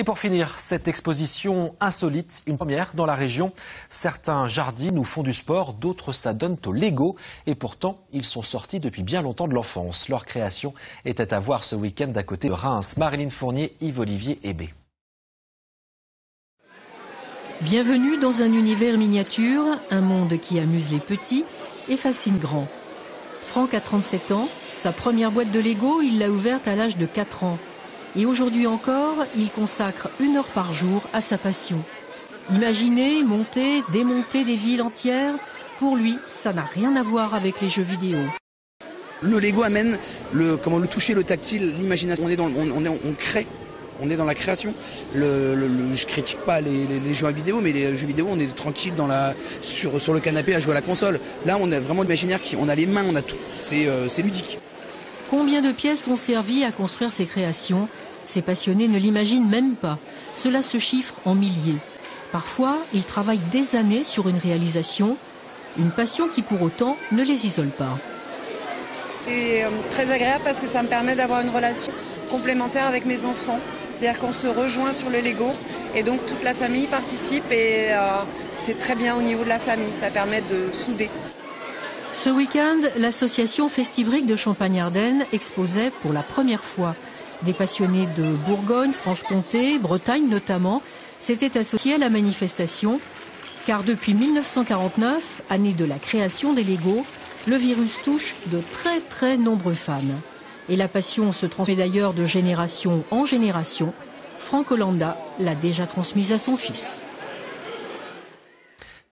Et pour finir, cette exposition insolite, une première dans la région. Certains jardins nous font du sport, d'autres s'adonnent au Lego. Et pourtant, ils sont sortis depuis bien longtemps de l'enfance. Leur création était à voir ce week-end à côté de Reims. Marilyn Fournier, Yves-Olivier Hébé. Bienvenue dans un univers miniature, un monde qui amuse les petits et fascine grands. Franck a 37 ans, sa première boîte de Lego, il l'a ouverte à l'âge de 4 ans. Et aujourd'hui encore, il consacre une heure par jour à sa passion. Imaginer, monter, démonter des villes entières, pour lui, ça n'a rien à voir avec les jeux vidéo. Le Lego amène le, comment, le toucher, le tactile, l'imagination. On, est dans, crée on est dans la création. Je critique pas les, jeux vidéo, mais les jeux vidéo, on est tranquille sur le canapé à jouer à la console. Là, on a vraiment l'imaginaire, qui, on a les mains, on a tout. C'est euh, ludique. Combien de pièces ont servi à construire ces créations? Ces passionnés ne l'imaginent même pas. Cela se chiffre en milliers. Parfois, ils travaillent des années sur une réalisation, une passion qui pour autant ne les isole pas. C'est euh, très agréable parce que ça me permet d'avoir une relation complémentaire avec mes enfants. C'est-à-dire qu'on se rejoint sur le Lego et donc toute la famille participe et euh, c'est très bien au niveau de la famille, ça permet de souder. Ce week-end, l'association Festibrique de Champagne-Ardenne exposait pour la première fois. Des passionnés de Bourgogne, Franche-Comté, Bretagne notamment, s'étaient associés à la manifestation car depuis 1949, année de la création des Legos, le virus touche de très très nombreux fans. Et la passion se transmet d'ailleurs de génération en génération. Franck Hollanda l'a déjà transmise à son fils.